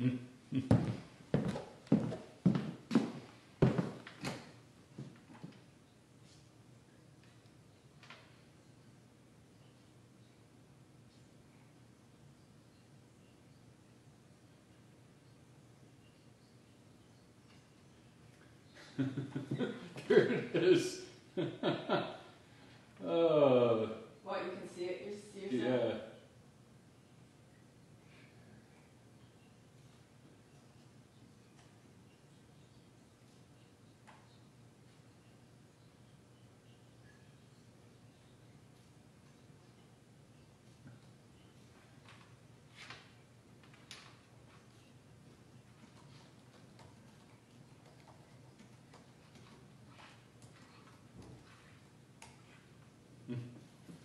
there it is. oh,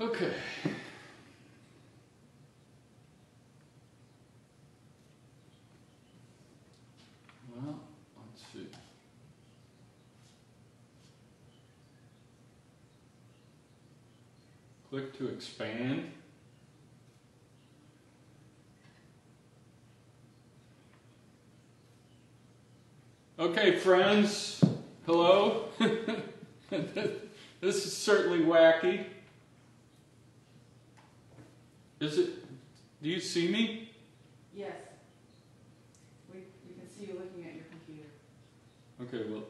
Okay. Well, let's see. Click to expand. Okay, friends. Hello. this is certainly wacky. Is it? Do you see me? Yes. We, we can see you looking at your computer. Okay, well.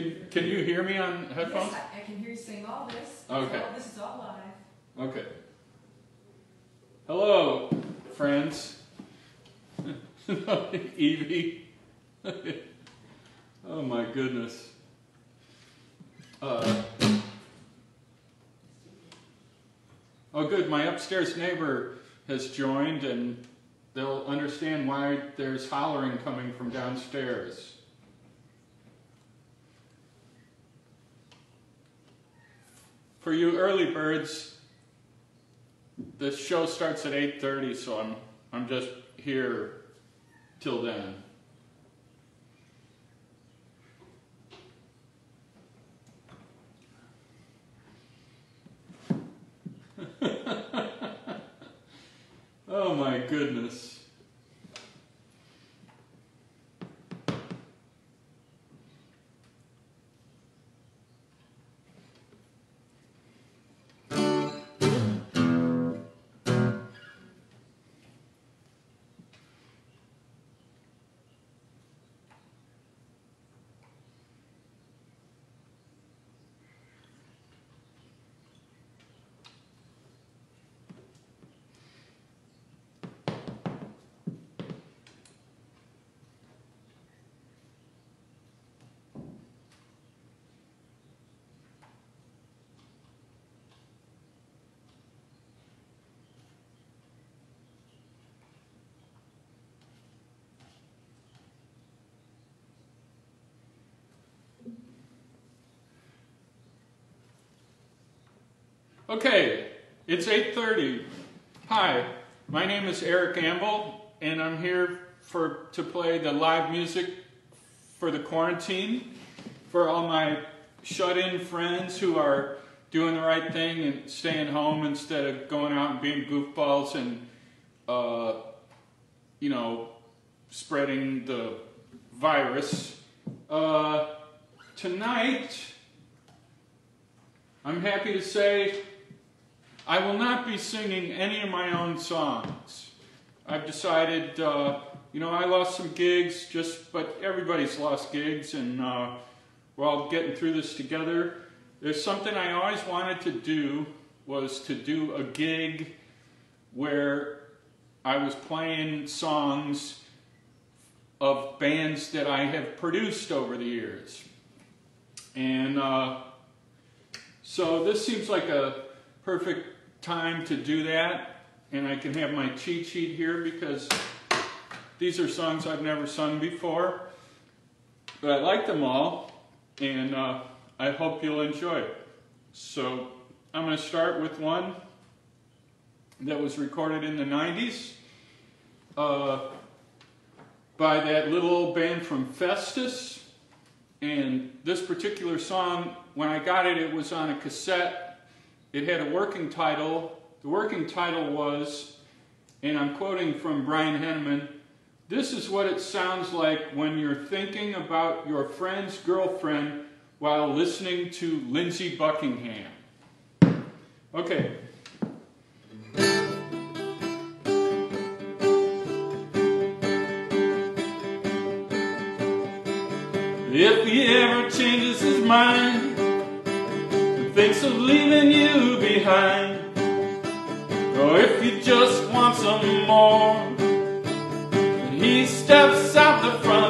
Can, can you hear me on headphones? Yes, I, I can hear you saying all this. Okay. all- This is all live. Okay. Hello, friends. Evie. oh my goodness. Uh, oh, good. My upstairs neighbor has joined, and they'll understand why there's hollering coming from downstairs. For you early birds, the show starts at 8:30, so I'm I'm just here till then. oh my goodness. Okay, it's 8:30. Hi, my name is Eric Ambel, and I'm here for to play the live music for the quarantine for all my shut-in friends who are doing the right thing and staying home instead of going out and being goofballs and uh, you know spreading the virus. Uh, tonight, I'm happy to say I will not be singing any of my own songs. I've decided, uh, you know, I lost some gigs, just but everybody's lost gigs, and uh, we're all getting through this together. There's something I always wanted to do was to do a gig where I was playing songs of bands that I have produced over the years. And uh, so this seems like a perfect time to do that. And I can have my cheat sheet here because these are songs I've never sung before. But I like them all, and uh, I hope you'll enjoy it. So I'm going to start with one that was recorded in the 90s uh, by that little old band from Festus. And this particular song, when I got it, it was on a cassette. It had a working title. The working title was, and I'm quoting from Brian Henneman, this is what it sounds like when you're thinking about your friend's girlfriend while listening to Lindsey Buckingham. Okay. If he ever changes his mind thinks of leaving you behind, or if you just want some more, he steps out the front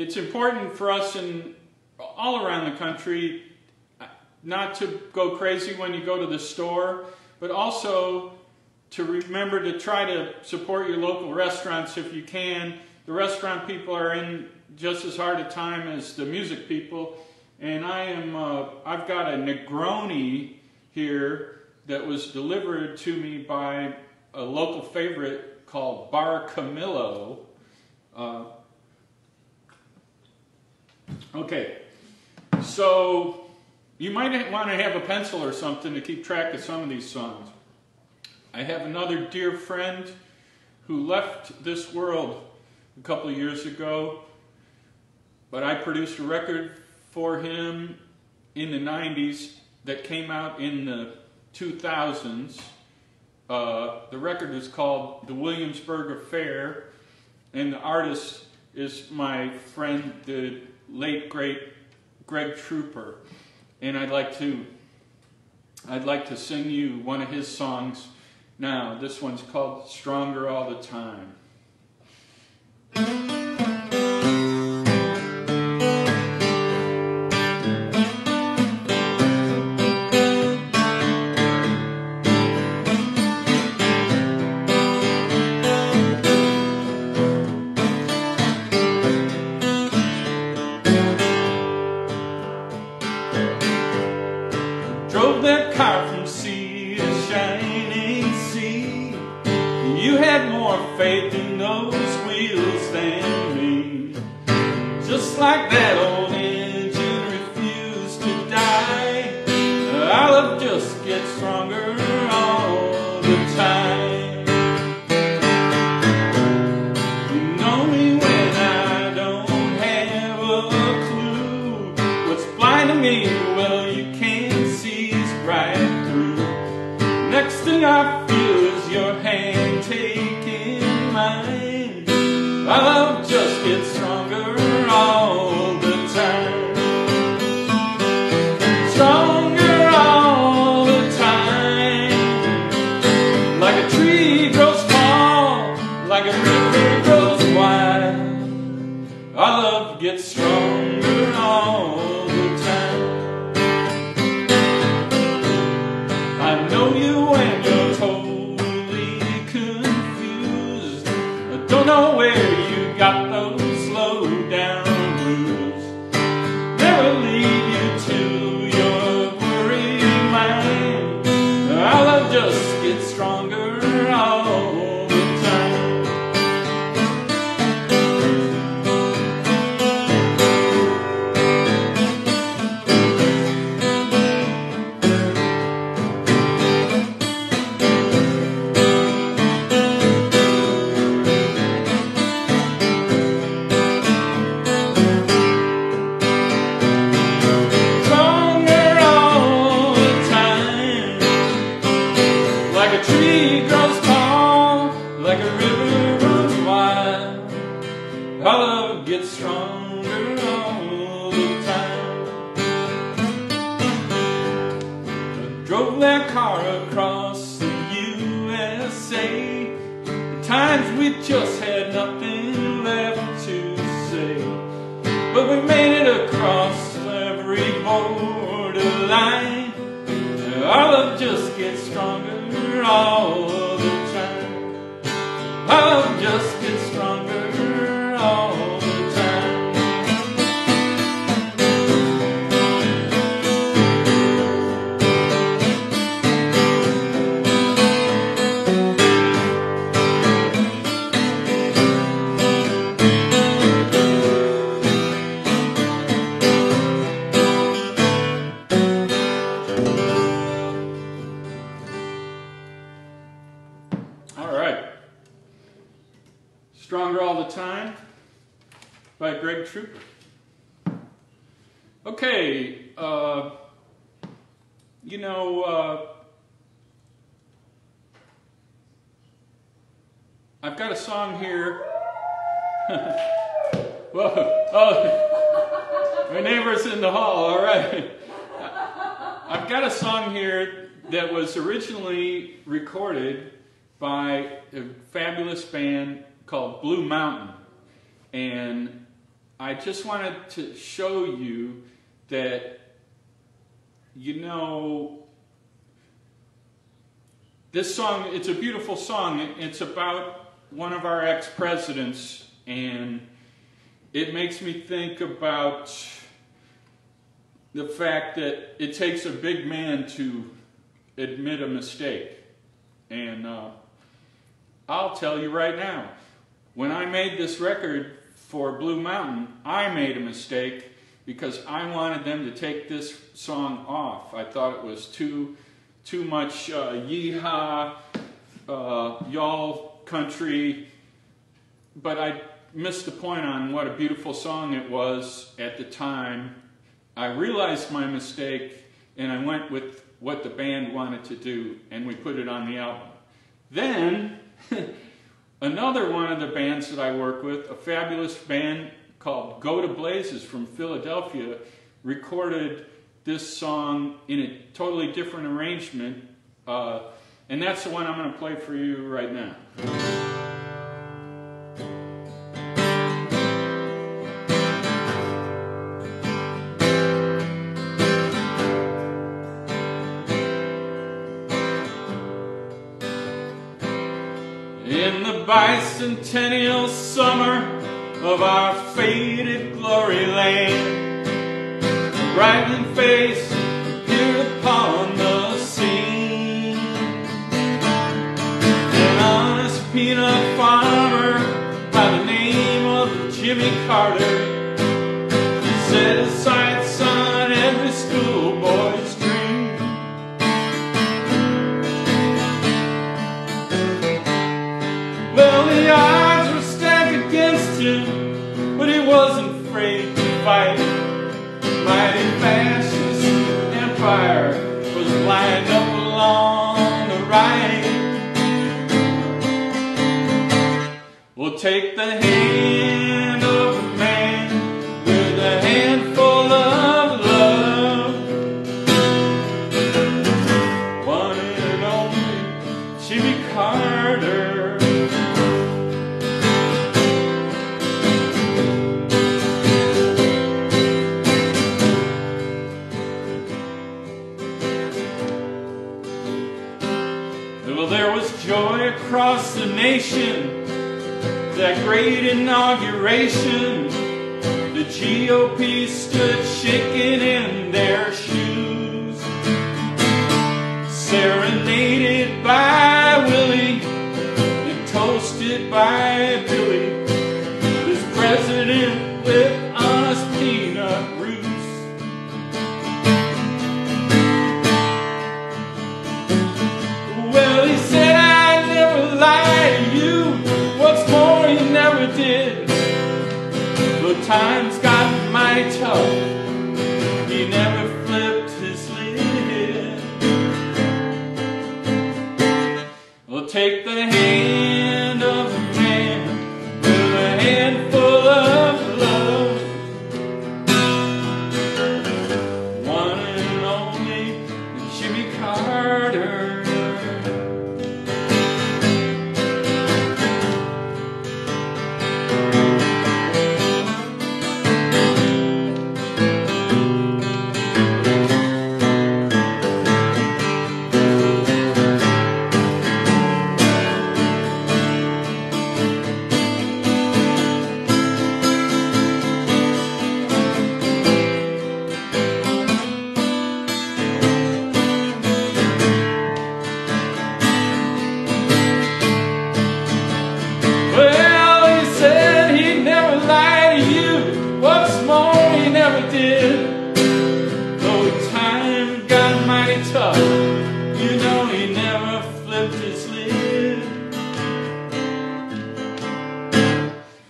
it's important for us in all around the country uh, not to go crazy when you go to the store, but also to remember to try to support your local restaurants if you can. The restaurant people are in just as hard a time as the music people. And I am, uh, I've got a Negroni here that was delivered to me by a local favorite called Bar Camillo. Uh, okay, so you might want to have a pencil or something to keep track of some of these songs. I have another dear friend who left this world a couple of years ago. But I produced a record for him in the 90s that came out in the 2000s. Uh, the record was called The Williamsburg Affair, and the artist is my friend, the late great Greg Trooper. And I'd like to I'd like to sing you one of his songs now. This one's called Stronger All the Time. Faith in those wheels me. Just like that old down just get stronger all the time. Love just called Blue Mountain. And I just wanted to show you that, you know, this song, it's a beautiful song. It's about one of our ex presidents, and it makes me think about the fact that it takes a big man to admit a mistake. And uh, I'll tell you right now, when I made this record for Blue Mountain, I made a mistake because I wanted them to take this song off. I thought it was too too much uh, yeehaw, uh, y'all country, but I missed the point on what a beautiful song it was at the time. I realized my mistake and I went with what the band wanted to do and we put it on the album. Then, another one of the bands that I work with, a fabulous band called Go to Blazes from Philadelphia, recorded this song in a totally different arrangement. Uh, and that's the one I'm going to play for you right now. Bicentennial summer of our faded glory brightening face take the hand Times got mighty tough. He never you know he never flipped his lid.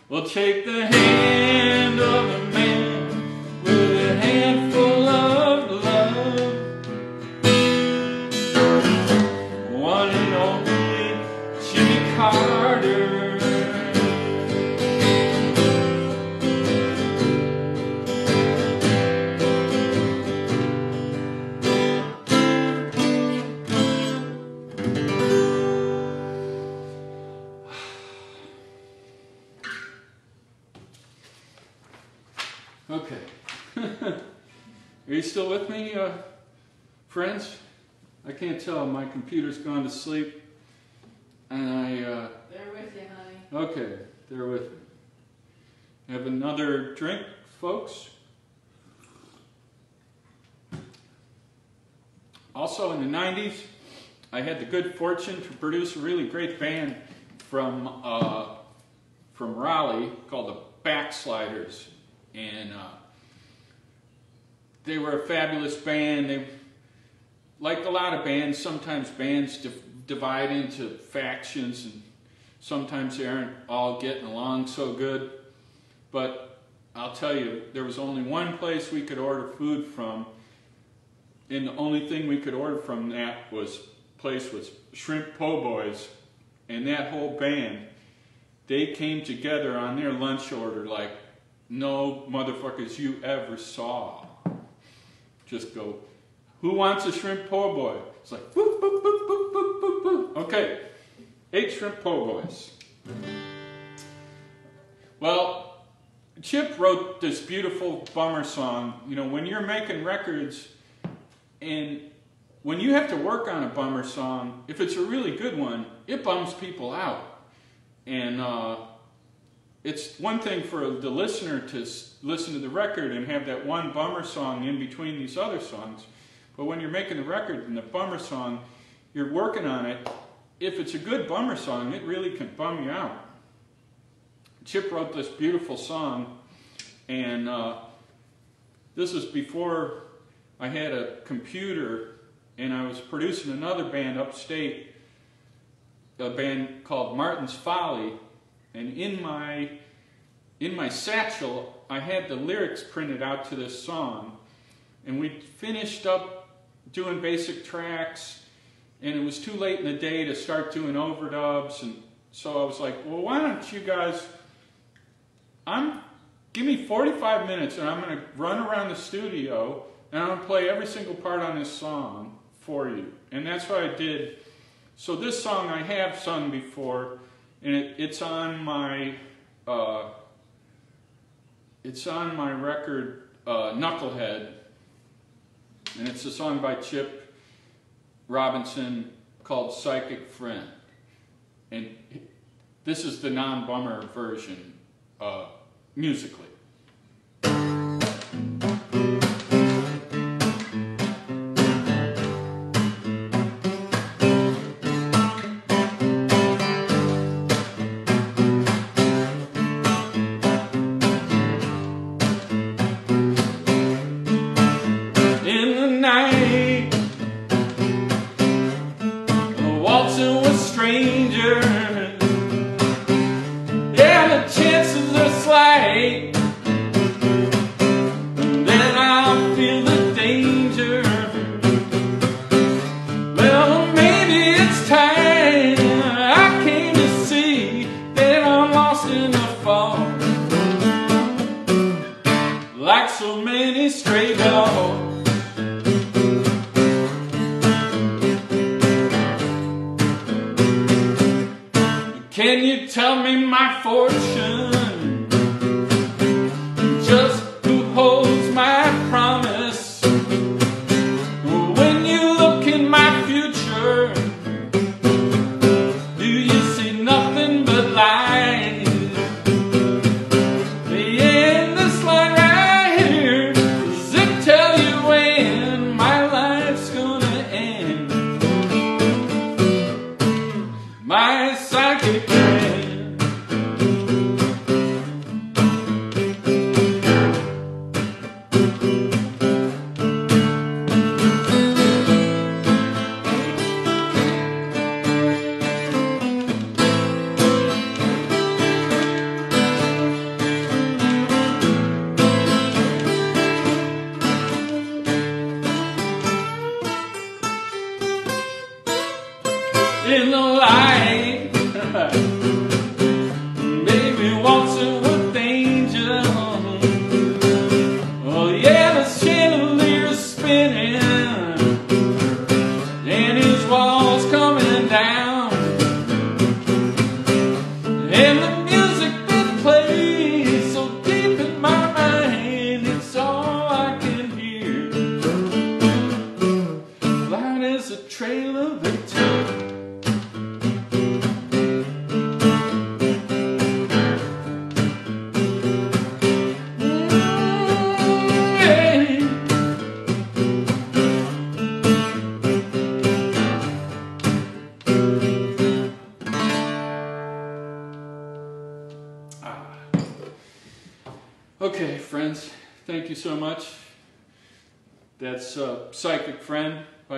Well, take the hand of a still with me, uh, friends? I can't tell. My computer's gone to sleep. And I, uh, They're with you, honey. okay, they're with me. Have another drink, folks? Also in the 90s, I had the good fortune to produce a really great band from, uh, from Raleigh called the Backsliders. And uh, they were a fabulous band. They, like a lot of bands, sometimes bands div- divide into factions and sometimes they aren't all getting along so good. But I'll tell you, there was only one place we could order food from, and the only thing we could order from that was place was Shrimp Po' Boys, and that whole band, they came together on their lunch order like no motherfuckers you ever saw. Just go, who wants a shrimp po' boy? It's like, boop, boop, boop, boop, boop, boop, boop. Okay, eight shrimp po' boys. Well, Chip wrote this beautiful bummer song. You know, when you're making records and when you have to work on a bummer song, if it's a really good one, it bums people out. And uh, it's one thing for the listener to listen to the record and have that one bummer song in between these other songs. But when you're making the record and the bummer song, you're working on it. If it's a good bummer song, it really can bum you out. Chip wrote this beautiful song, and uh, this was before I had a computer, and I was producing another band upstate, a band called Martin's Folly, and in my in my satchel I had the lyrics printed out to this song, and we finished up doing basic tracks, and it was too late in the day to start doing overdubs, and so I was like, well, why don't you guys I'm give me 45 minutes and I'm going to run around the studio and I'm going to play every single part on this song for you. And that's what I did. So this song I have sung before, and it, it's on my uh, it's on my record uh, Knucklehead, and it's a song by Chip Robinson called Psychic Friend. And this is the non-bummer version uh, musically.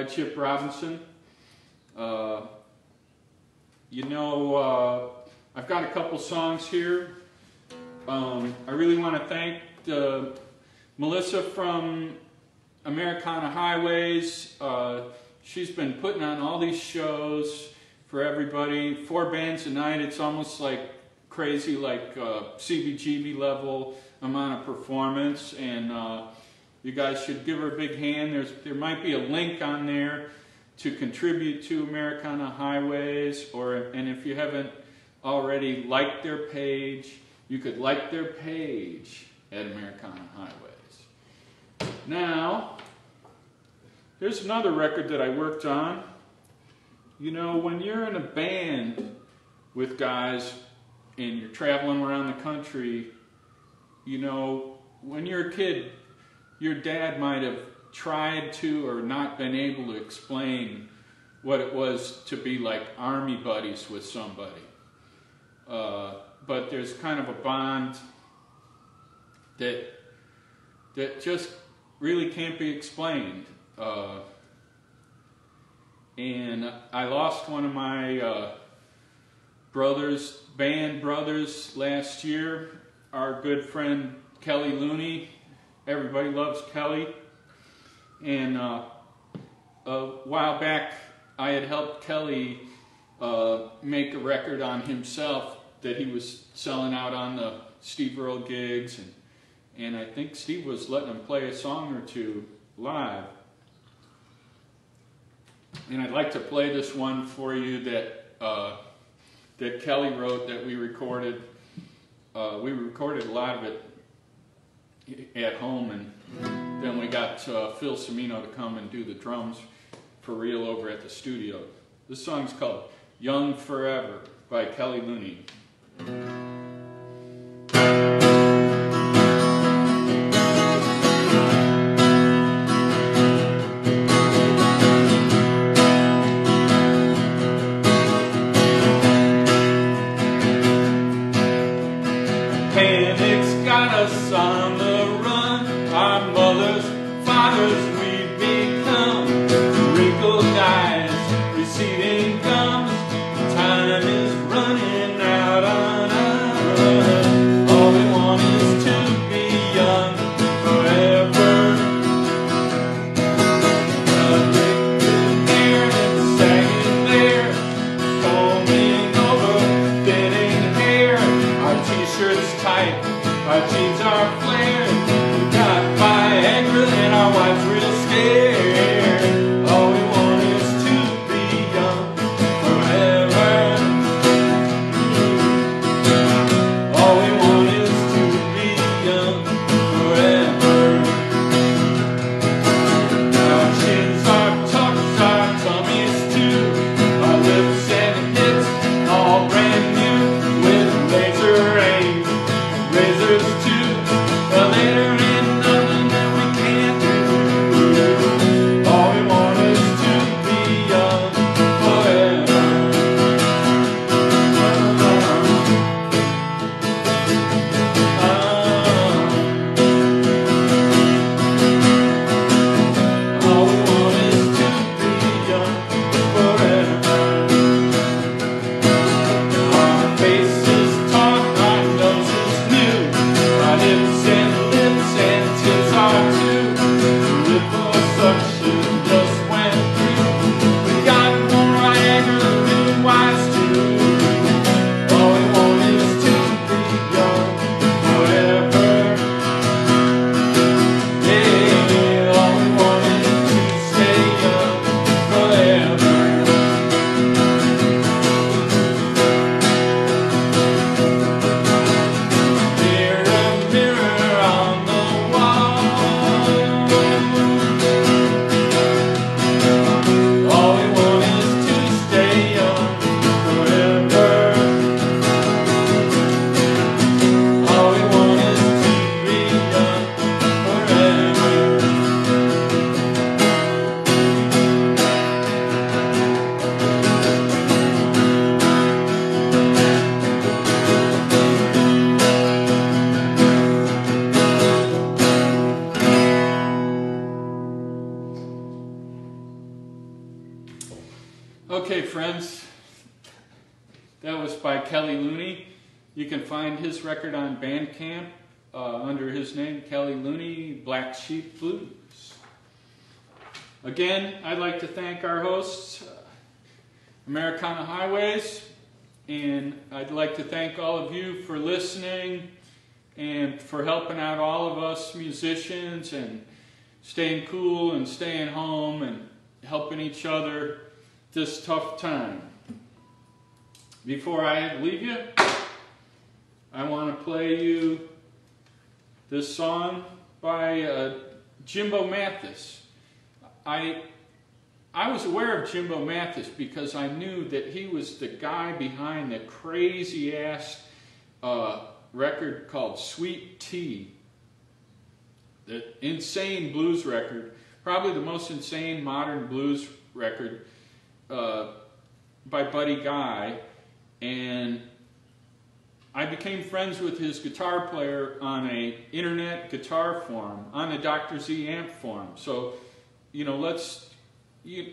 By Chip Robinson. Uh, you know, uh, I've got a couple songs here. Um, I really want to thank uh, Melissa from Americana Highways. Uh, she's been putting on all these shows for everybody. Four bands a night. It's almost like crazy, like uh, CBGB level amount of performance. And you guys should give her a big hand. There's there might be a link on there to contribute to Americana Highways, or and if you haven't already liked their page, you could like their page at Americana Highways. Now, here's another record that I worked on. You know, when you're in a band with guys and you're traveling around the country, you know, when you're a kid, your dad might have tried to or not been able to explain what it was to be like army buddies with somebody. Uh, but there's kind of a bond that that just really can't be explained. Uh, and I lost one of my uh, brothers, band brothers, last year. Our good friend Kelley Looney. Everybody loves Kelley. And uh, a while back, I had helped Kelley uh, make a record on himself that he was selling out on the Steve Earle gigs, and and I think Steve was letting him play a song or two live. And I'd like to play this one for you that uh, that Kelley wrote that we recorded. Uh, we recorded a lot of it at home, and then we got uh, Phil Semino to come and do the drums for real over at the studio. This song's called Young Forever by Kelley Looney. Time is running You can find his record on Bandcamp uh, under his name, Kelley Looney, Black Sheep Blues. Again, I'd like to thank our hosts, uh, Americana Highways, and I'd like to thank all of you for listening and for helping out all of us musicians and staying cool and staying home and helping each other this tough time. Before I leave you, I want to play you this song by uh, Jimbo Mathus. I I was aware of Jimbo Mathus because I knew that he was the guy behind the crazy ass uh, record called Sweet Tea. The insane blues record, probably the most insane modern blues record uh, by Buddy Guy. And I became friends with his guitar player on a internet guitar forum, on the Dr. Z amp forum. So, you know, let's you,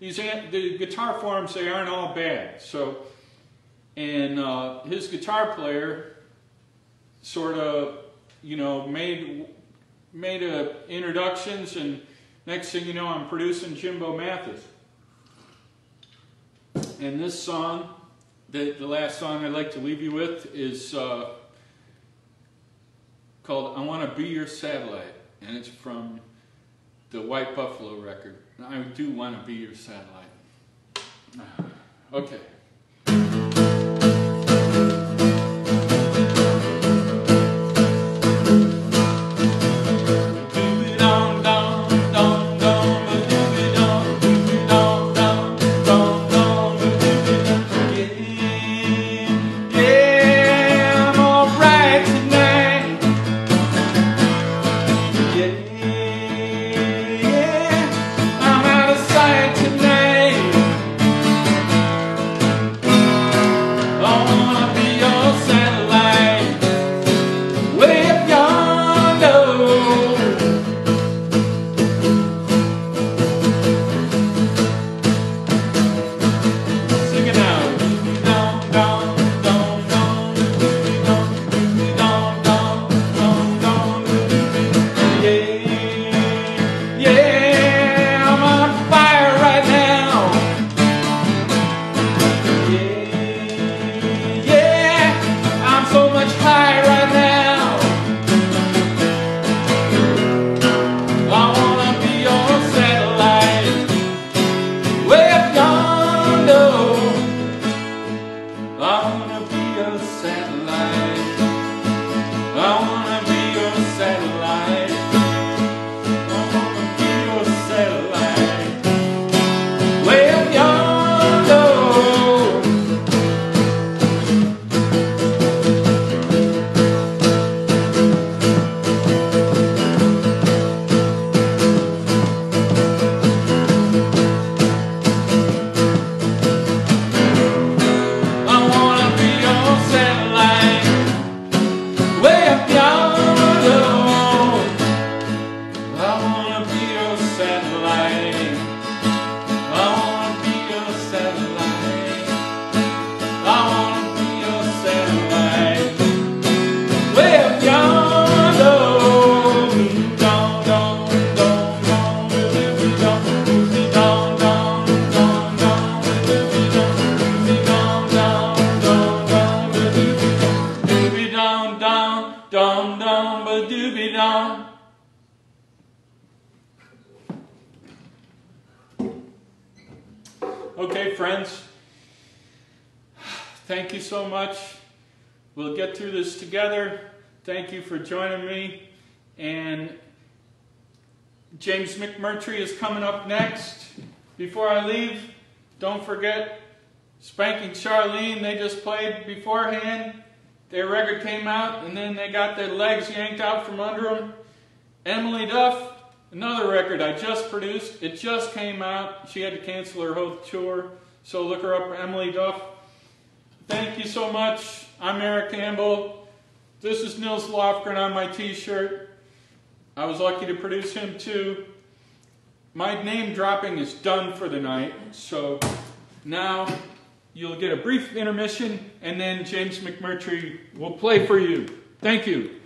these amp, the guitar forums they aren't all bad. So, and uh, his guitar player sort of, you know, made made uh, introductions, and next thing you know, I'm producing Jimbo Mathus. And this song the, the last song I'd like to leave you with is uh, called I Want to Be Your Satellite, and it's from the White Buffalo record. I do want to be your satellite. Okay. I wanna be a satellite. Okay, friends. Thank you so much. We'll get through this together. Thank you for joining me. And James McMurtry is coming up next. Before I leave, don't forget Spanking Charlene. They just played beforehand. Their record came out, and then they got their legs yanked out from under them. Emily Duff, Another record I just produced. It just came out. She had to cancel her whole tour. So look her up, Emily Duff. Thank you so much. I'm Eric Ambel. This is Nils Lofgren on my t-shirt. I was lucky to produce him too. My name dropping is done for the night. So now you'll get a brief intermission, and then James McMurtry will play for you. Thank you.